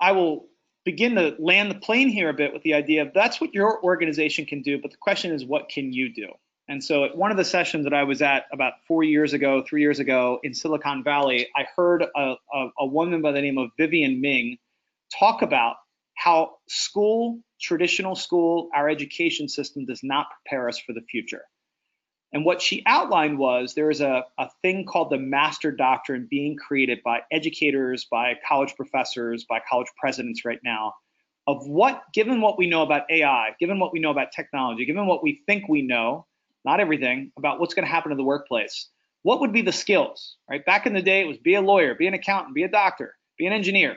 I will begin to land the plane here a bit with the idea of that's what your organization can do, but the question is, what can you do? And so at one of the sessions that I was at about four years ago, three years ago in Silicon Valley, I heard a, a, a woman by the name of Vivienne Ming talk about how school, traditional school, our education system does not prepare us for the future. And what she outlined was there is a, a thing called the master doctrine being created by educators, by college professors, by college presidents right now of what, given what we know about AI, given what we know about technology, given what we think we know, not everything, about what's going to happen in the workplace, what would be the skills, right? Back in the day, it was be a lawyer, be an accountant, be a doctor, be an engineer.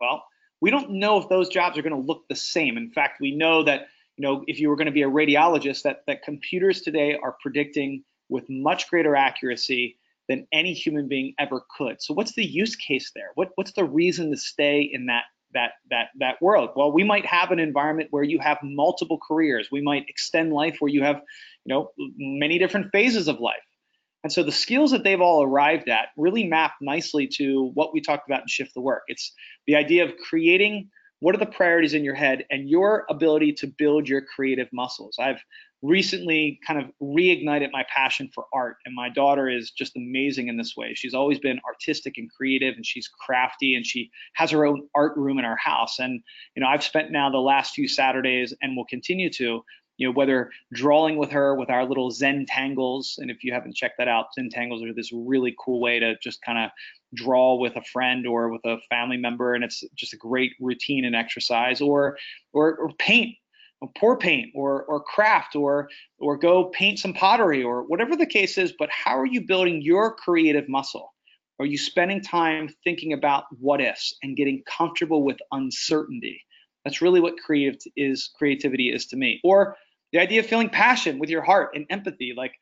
Well, we don't know if those jobs are going to look the same. In fact, we know that you know if you were going to be a radiologist, that that computers today are predicting with much greater accuracy than any human being ever could. So what's the use case there? What what's the reason to stay in that that that that world? Well, we might have an environment where you have multiple careers. We might extend life where you have, you know, many different phases of life. And so the skills that they've all arrived at really map nicely to what we talked about in Shift the Work. It's the idea of creating what are the priorities in your head and your ability to build your creative muscles. I've recently kind of reignited my passion for art, and my daughter is just amazing in this way. She's always been artistic and creative, and she's crafty, and she has her own art room in our house. And you know, I've spent now the last few Saturdays, and will continue to, you know, whether drawing with her with our little zen tangles and if you haven't checked that out, zen tangles are this really cool way to just kind of draw with a friend or with a family member, and it's just a great routine and exercise, or or, or paint, or pour paint, or or craft, or or go paint some pottery, or whatever the case is. But how are you building your creative muscle? Are you spending time thinking about what ifs and getting comfortable with uncertainty? That's really what creative is creativity is to me. Or the idea of feeling passion with your heart and empathy. Like,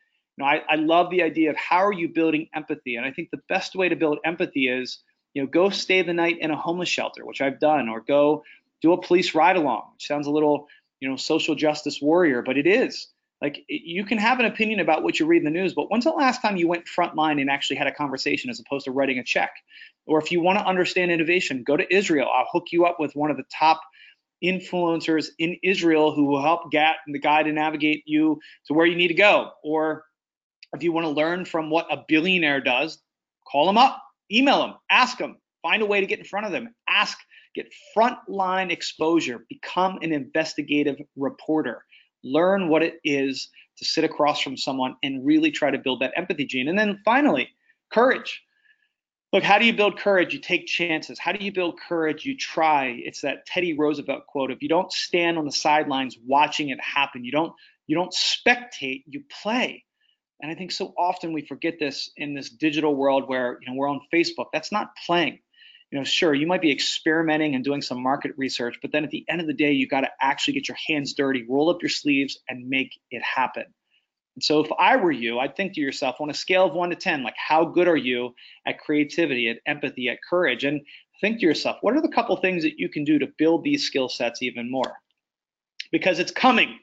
know, I, I love the idea of how are you building empathy? And I think the best way to build empathy is, you know, go stay the night in a homeless shelter, which I've done, or go do a police ride along, which sounds a little, you know, social justice warrior, but it is. Like you can have an opinion about what you read in the news, but when's the last time you went frontline and actually had a conversation as opposed to writing a check? Or if you want to understand innovation, go to Israel. I'll hook you up with one of the top influencers in Israel who will help get the guy to navigate you to where you need to go. Or if you want to learn from what a billionaire does, call them up, email them, ask them, find a way to get in front of them, ask, get frontline exposure, become an investigative reporter, learn what it is to sit across from someone and really try to build that empathy gene. And then finally, courage look, how do you build courage? You take chances. How do you build courage? You try. It's that Teddy Roosevelt quote. If you don't stand on the sidelines watching it happen, you don't you don't spectate, you play. And I think so often we forget this in this digital world where you know we're on Facebook. That's not playing. You know, sure, you might be experimenting and doing some market research, but then at the end of the day, you got to actually get your hands dirty, roll up your sleeves, and make it happen. And so if I were you, I'd think to yourself on a scale of one to 10, like how good are you at creativity, at empathy, at courage? And think to yourself, what are the couple things that you can do to build these skill sets even more? Because it's coming.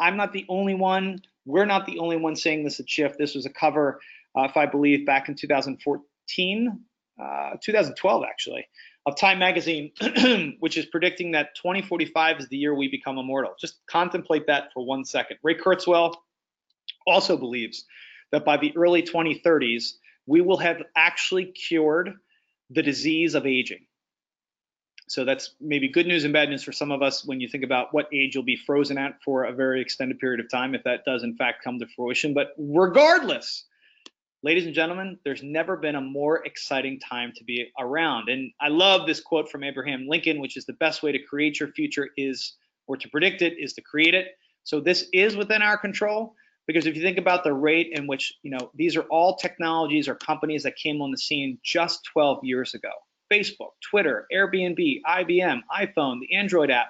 I'm not the only one. We're not the only one saying this at Shift. This was a cover, uh, if I believe, back in 2014, uh, 2012 actually, of Time Magazine, (clears throat) which is predicting that 2045 is the year we become immortal. Just contemplate that for one second. Ray Kurzweil, also believes that by the early 2030s, we will have actually cured the disease of aging. So that's maybe good news and bad news for some of us when you think about what age you'll be frozen at for a very extended period of time, if that does in fact come to fruition. But regardless, ladies and gentlemen, there's never been a more exciting time to be around. And I love this quote from Abraham Lincoln, which is the best way to create your future is, or to predict it, is to create it. So this is within our control because if you think about the rate in which, you know, these are all technologies or companies that came on the scene just 12 years ago. Facebook, Twitter, Airbnb, IBM, iPhone, the Android app.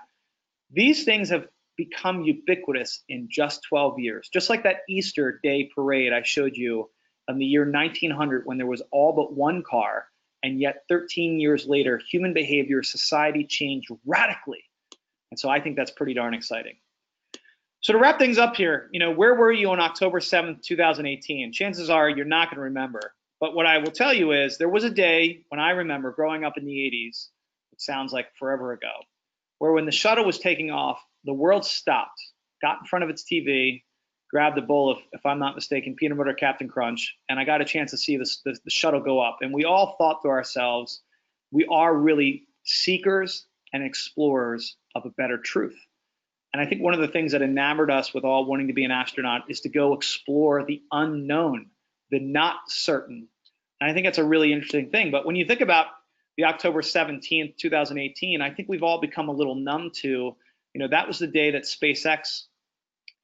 These things have become ubiquitous in just 12 years. Just like that Easter Day parade I showed you in the year 1900 when there was all but one car, and yet 13 years later, human behavior, society changed radically. And so I think that's pretty darn exciting. So to wrap things up here, you know, where were you on October 7th, 2018? Chances are you're not going to remember. But what I will tell you is there was a day when I remember growing up in the 80s, it sounds like forever ago, where when the shuttle was taking off, the world stopped, got in front of its TV, grabbed a bowl of, if I'm not mistaken, peanut butter Captain Crunch, and I got a chance to see this, the, the shuttle go up. And we all thought to ourselves, we are really seekers and explorers of a better truth. And I think one of the things that enamored us with all wanting to be an astronaut is to go explore the unknown, the not certain. And I think that's a really interesting thing. But when you think about the October 17th, 2018, I think we've all become a little numb to, you know, that was the day that SpaceX,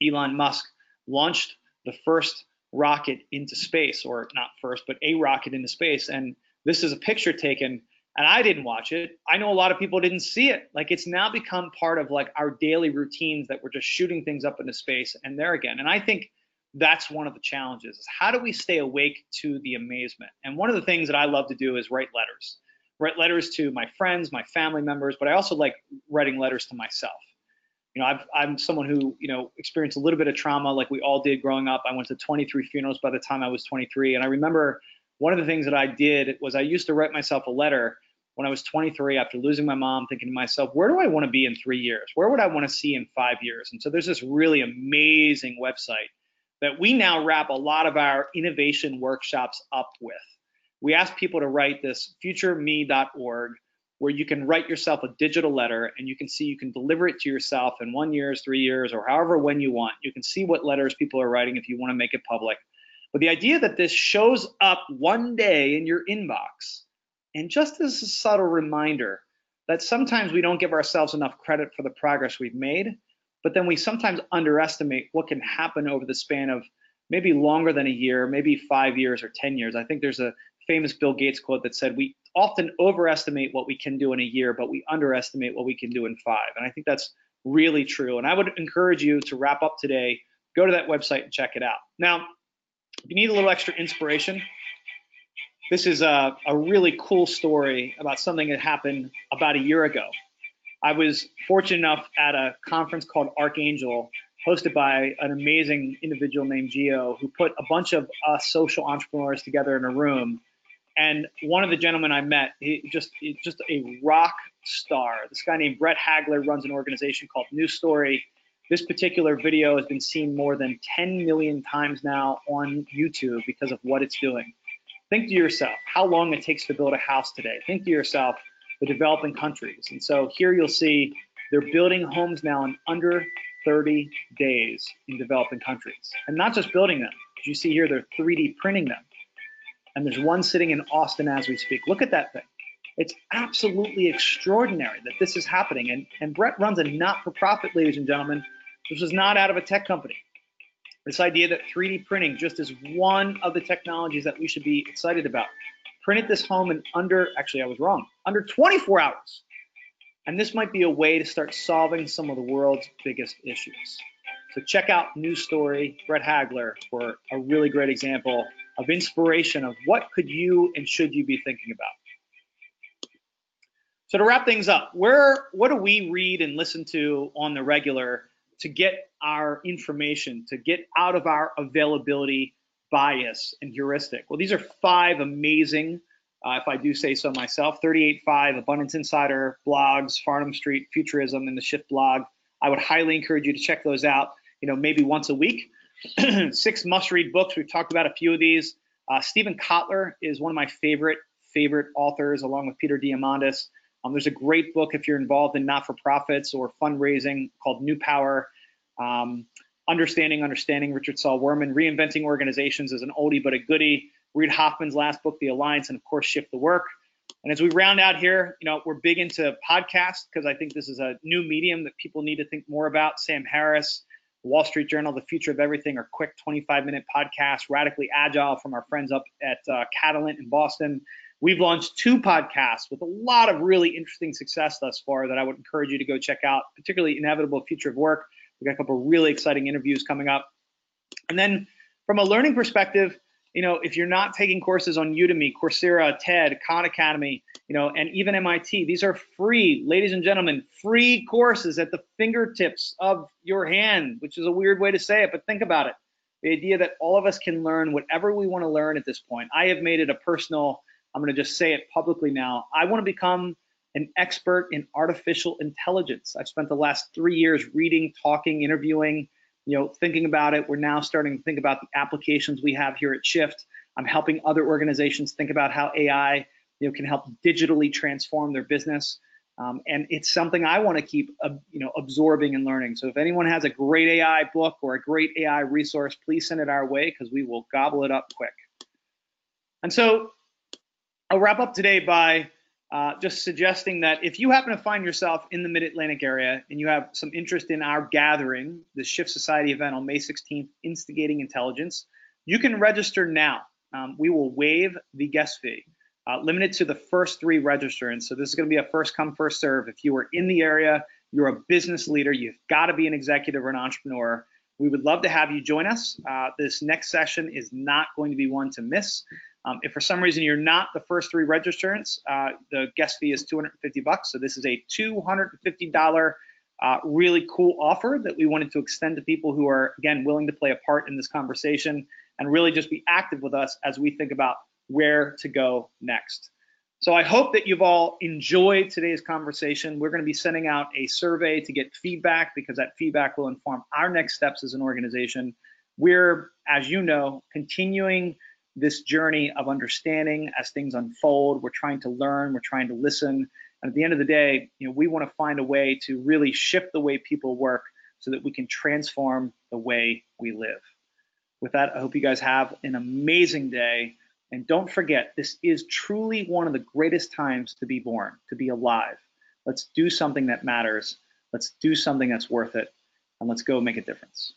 Elon Musk, launched the first rocket into space, or not first, but a rocket into space. And this is a picture taken and I didn't watch it. I know a lot of people didn't see it. Like it's now become part of like our daily routines that we're just shooting things up into space and there again. And I think that's one of the challenges is how do we stay awake to the amazement? And one of the things that I love to do is write letters. Write letters to my friends, my family members, but I also like writing letters to myself. You know, I've, I'm someone who, you know, experienced a little bit of trauma like we all did growing up. I went to 23 funerals by the time I was 23. And I remember one of the things that I did was I used to write myself a letter when I was 23 after losing my mom, thinking to myself, where do I want to be in three years? Where would I want to see in five years? And so there's this really amazing website that we now wrap a lot of our innovation workshops up with. We ask people to write this futureme.org where you can write yourself a digital letter and you can see you can deliver it to yourself in one years, three years, or however when you want. You can see what letters people are writing if you want to make it public. But the idea that this shows up one day in your inbox and just as a subtle reminder that sometimes we don't give ourselves enough credit for the progress we've made, but then we sometimes underestimate what can happen over the span of maybe longer than a year, maybe five years or 10 years. I think there's a famous Bill Gates quote that said, We often overestimate what we can do in a year, but we underestimate what we can do in five. And I think that's really true. And I would encourage you to wrap up today, go to that website and check it out. Now, if you need a little extra inspiration, this is a, a really cool story about something that happened about a year ago. I was fortunate enough at a conference called Archangel, hosted by an amazing individual named Geo, who put a bunch of us social entrepreneurs together in a room. And one of the gentlemen I met, he just he just a rock star. This guy named Brett Hagler runs an organization called New Story. This particular video has been seen more than 10 million times now on YouTube because of what it's doing. Think to yourself how long it takes to build a house today. Think to yourself the developing countries. And so here you'll see they're building homes now in under 30 days in developing countries. And not just building them, as you see here, they're 3D printing them. And there's one sitting in Austin as we speak. Look at that thing. It's absolutely extraordinary that this is happening. And, and Brett runs a not for profit, ladies and gentlemen. This is not out of a tech company. This idea that 3D printing just is one of the technologies that we should be excited about. Printed this home in under, actually, I was wrong, under 24 hours. And this might be a way to start solving some of the world's biggest issues. So check out News Story, Brett Hagler, for a really great example of inspiration of what could you and should you be thinking about. So to wrap things up, where what do we read and listen to on the regular to get our information, to get out of our availability bias and heuristic? Well, these are five amazing, uh, if I do say so myself, 38.5 Abundance Insider blogs, Farnam Street, Futurism, and the Shift blog. I would highly encourage you to check those out, you know, maybe once a week. (clears throat) Six must-read books. We've talked about a few of these. Uh, Steven Kotler is one of my favorite favorite authors, along with Peter Diamandis. Um, there's a great book if you're involved in not-for-profits or fundraising called New Power. Um, understanding, understanding Richard Saul Wurman, reinventing organizations is an oldie but a goodie. Reid Hoffman's last book, The Alliance, and of course, Shift the Work. And as we round out here, you know, we're big into podcasts because I think this is a new medium that people need to think more about. Sam Harris, Wall Street Journal, The Future of Everything, are quick 25 minute podcasts, radically agile from our friends up at uh, Catalant in Boston. We've launched two podcasts with a lot of really interesting success thus far that I would encourage you to go check out, particularly Inevitable Future of Work. We've got a couple of really exciting interviews coming up. And then from a learning perspective, you know, if you're not taking courses on Udemy, Coursera, TED, Khan Academy, you know, and even MIT, these are free, ladies and gentlemen, free courses at the fingertips of your hand, which is a weird way to say it, but think about it. The idea that all of us can learn whatever we want to learn at this point. I have made it a personal, I'm going to just say it publicly now. I want to become an expert in artificial intelligence. I've spent the last three years reading, talking, interviewing, you know, thinking about it. We're now starting to think about the applications we have here at Shift. I'm helping other organizations think about how AI, you know, can help digitally transform their business. Um, and it's something I want to keep, uh, you know, absorbing and learning. So if anyone has a great AI book or a great AI resource, please send it our way because we will gobble it up quick. And so I'll wrap up today by uh, just suggesting that if you happen to find yourself in the Mid Atlantic area and you have some interest in our gathering, the Shift Society event on May 16th, Instigating Intelligence, you can register now. Um, we will waive the guest fee, uh, limited to the first three registrants. So this is going to be a first come, first serve. If you are in the area, you're a business leader, you've got to be an executive or an entrepreneur. We would love to have you join us. Uh, this next session is not going to be one to miss. Um, if for some reason you're not the first three registrants, uh, the guest fee is 250 bucks. So this is a $250 uh, really cool offer that we wanted to extend to people who are again willing to play a part in this conversation and really just be active with us as we think about where to go next. So I hope that you've all enjoyed today's conversation. We're going to be sending out a survey to get feedback because that feedback will inform our next steps as an organization. We're, as you know, continuing this journey of understanding as things unfold. We're trying to learn, we're trying to listen. And at the end of the day, you know, we want to find a way to really shift the way people work so that we can transform the way we live. With that, I hope you guys have an amazing day. And don't forget, this is truly one of the greatest times to be born, to be alive. Let's do something that matters. Let's do something that's worth it. And let's go make a difference.